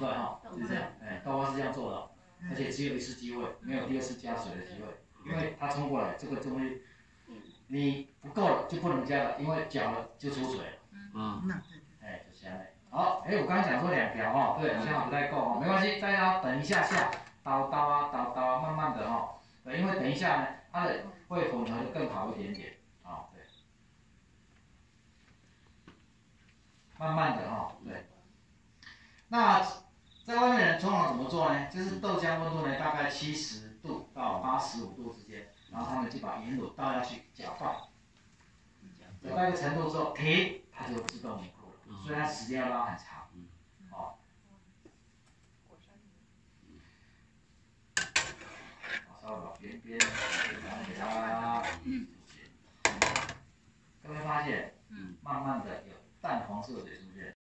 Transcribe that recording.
怪哈，是这样，哎，豆花是这样做的，而且只有一次机会，没有第二次加水的机会，因为它冲过来，这个东西你不够了就不能加了，因为搅了就出水了。嗯，哎，就这样嘞。好，哎，我刚刚讲说两条哈，对，好像不太够哈，没关系，大家等一下下，刀刀啊，刀刀啊，慢慢的哈，对，因为等一下呢，它的会混合的更好一点点，啊，对，慢慢的哈，对。那怎么做呢？就是豆浆温度呢大概七十度到八十五度之间，然后他们就把盐卤倒下去搅拌，搅到一个程度之后停，它就自动凝固了，所以它时间要拉很长，好。稍微把边边给它，各位发现，慢慢的有淡黄色的出现。